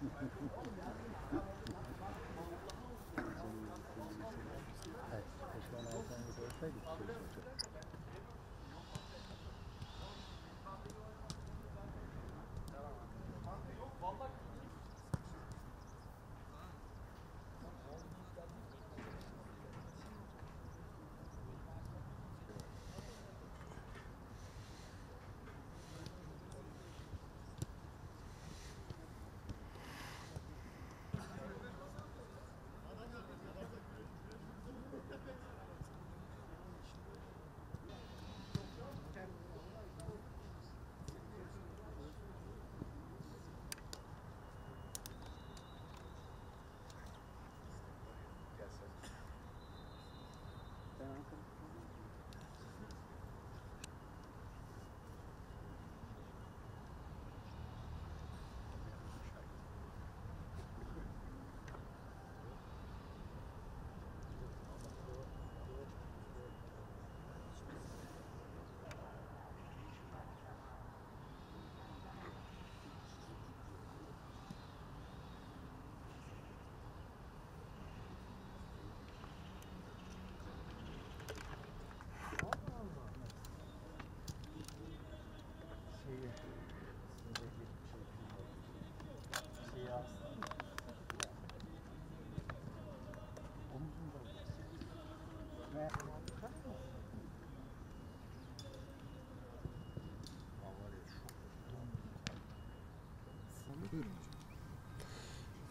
Thank you.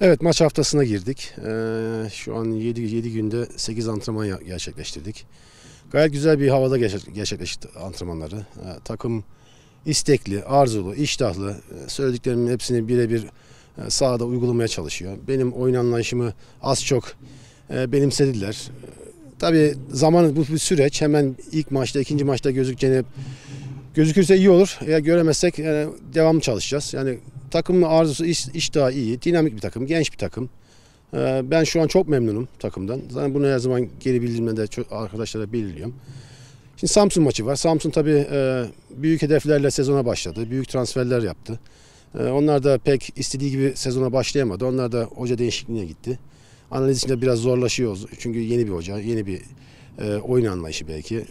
Evet maç haftasına girdik. Ee, şu an 7, 7 günde 8 antrenman gerçekleştirdik. Gayet güzel bir havada gerçek- gerçekleşti antrenmanları. Ee, takım istekli, arzulu, iştahlı. Ee, söylediklerimin hepsini birebir e, sahada uygulamaya çalışıyor. Benim oyun anlayışımı az çok e, benimsediler. Tabii zaman bu bir süreç. Hemen ilk maçta, ikinci maçta gözükeceğini gözükürse iyi olur. Eğer göremezsek yani devamlı çalışacağız. Yani takımın arzusu, iş, iştahı iyi. Dinamik bir takım, genç bir takım. Ee, Ben şu an çok memnunum takımdan. Zaten bunu her zaman geri bildirimde de çok arkadaşlara belirliyorum. Şimdi Samsun maçı var. Samsun tabii e, büyük hedeflerle sezona başladı. Büyük transferler yaptı. E, Onlar da pek istediği gibi sezona başlayamadı. Onlar da hoca değişikliğine gitti. Analiz içinde biraz zorlaşıyor. Çünkü yeni bir hoca, yeni bir e, oyun anlayışı belki.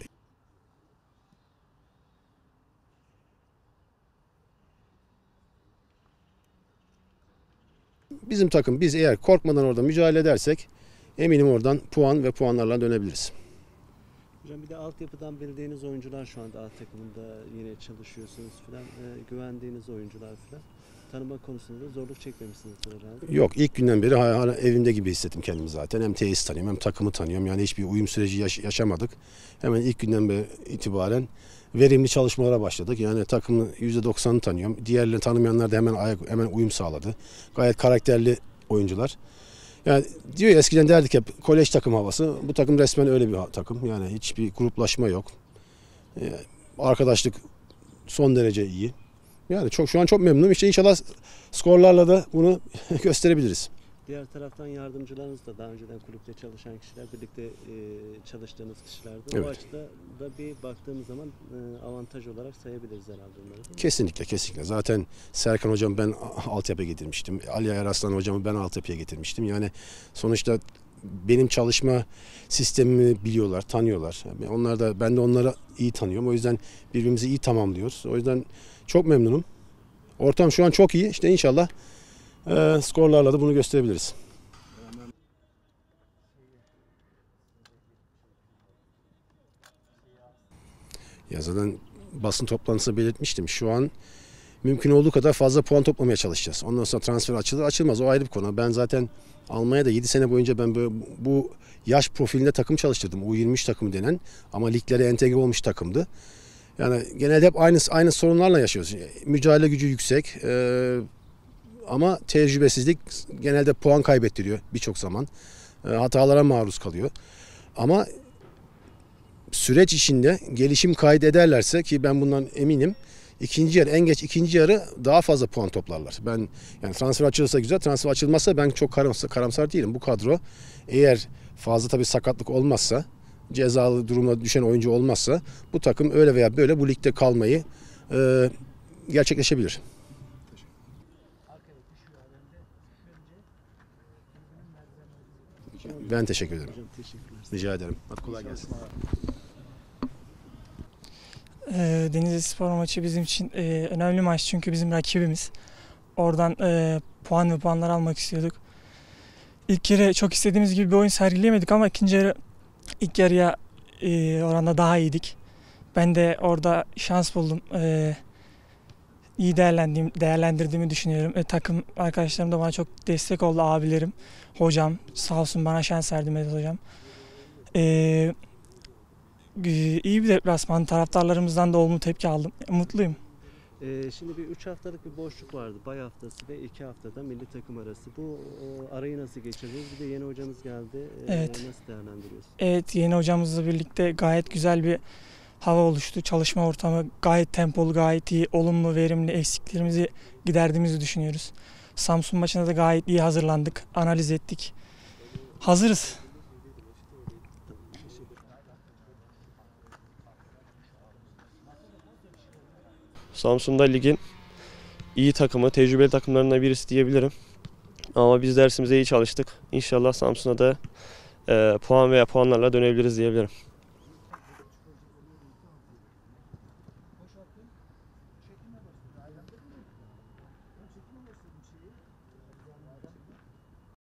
Bizim takım biz eğer korkmadan orada mücadele edersek eminim oradan puan ve puanlarla dönebiliriz. Hocam bir de altyapıdan bildiğiniz oyuncular şu anda A takımında yine çalışıyorsunuz falan. Ee, güvendiğiniz oyuncular falan. Tanıma konusunda da zorluk çekmemişsinizdir herhalde. Yok ilk günden beri hala, evimde gibi hissettim kendimi zaten. Hem tesis tanıyorum hem takımı tanıyorum. Yani hiçbir uyum süreci yaş- yaşamadık. Hemen ilk günden beri itibaren verimli çalışmalara başladık. Yani takımın %90'ını tanıyorum. Diğerlerini tanımayanlar da hemen ayak, hemen uyum sağladı. Gayet karakterli oyuncular. Yani diyor ya eskiden derdik hep kolej takım havası. Bu takım resmen öyle bir takım. Yani hiçbir gruplaşma yok. Ee, arkadaşlık son derece iyi. Yani çok şu an çok memnunum. İşte inşallah skorlarla da bunu gösterebiliriz. Diğer taraftan yardımcılarınız da daha önceden kulüpte çalışan kişiler, birlikte e, çalıştığınız kişilerdi. Evet. O açıda da bir baktığımız zaman e, avantaj olarak sayabiliriz herhalde mi? Kesinlikle kesinlikle. Zaten Serkan hocam ben altyapıya getirmiştim. Ali Eraslan hocamı ben altyapıya getirmiştim. Yani sonuçta benim çalışma sistemimi biliyorlar, tanıyorlar. Yani Onlar da ben de onları iyi tanıyorum. O yüzden birbirimizi iyi tamamlıyoruz. O yüzden çok memnunum. Ortam şu an çok iyi. İşte inşallah e, skorlarla da bunu gösterebiliriz. Ya zaten basın toplantısında belirtmiştim. Şu an mümkün olduğu kadar fazla puan toplamaya çalışacağız. Ondan sonra transfer açılır açılmaz o ayrı bir konu. Ben zaten Almanya'da 7 sene boyunca ben böyle bu yaş profilinde takım çalıştırdım. U23 takımı denen ama liglere entegre olmuş takımdı. Yani genelde hep aynı aynı sorunlarla yaşıyoruz. Mücadele gücü yüksek eee, ama tecrübesizlik genelde puan kaybettiriyor birçok zaman. Eee, hatalara maruz kalıyor. Ama süreç içinde gelişim kaydederlerse ki ben bundan eminim ikinci yarı en geç ikinci yarı daha fazla puan toplarlar. Ben yani transfer açılırsa güzel, transfer açılmazsa ben çok karamsar, karamsar değilim. Bu kadro eğer fazla tabii sakatlık olmazsa, cezalı durumda düşen oyuncu olmazsa bu takım öyle veya böyle bu ligde kalmayı e, gerçekleşebilir. Ben teşekkür ederim. Rica ederim. Hadi kolay gelsin. Ee, Denizli Spor maçı bizim için e, önemli maç çünkü bizim rakibimiz. Oradan e, puan ve puanlar almak istiyorduk. İlk yarı çok istediğimiz gibi bir oyun sergileyemedik ama ikinci yarı ilk yarıya e, oranda daha iyiydik. Ben de orada şans buldum. E, iyi değerlendiğim, değerlendirdiğimi düşünüyorum. E, takım arkadaşlarım da bana çok destek oldu abilerim. Hocam sağ olsun bana şans verdi Medet hocam. E, Ee, iyi bir deplasman. Taraftarlarımızdan da olumlu tepki aldım. Mutluyum. Ee, şimdi bir 3 haftalık bir boşluk vardı. Bay haftası ve 2 haftada milli takım arası. Bu arayı nasıl geçirdiniz? Bir de yeni hocamız geldi. Ee, Evet. Nasıl değerlendiriyorsunuz? Evet yeni hocamızla birlikte gayet güzel bir hava oluştu. Çalışma ortamı gayet tempolu, gayet iyi, olumlu, verimli eksiklerimizi giderdiğimizi düşünüyoruz. Samsun maçına da gayet iyi hazırlandık, analiz ettik. Hazırız. Samsun'da ligin iyi takımı, tecrübeli takımlarından birisi diyebilirim. Ama biz dersimize iyi çalıştık. İnşallah Samsun'a da e, puan veya puanlarla dönebiliriz diyebilirim.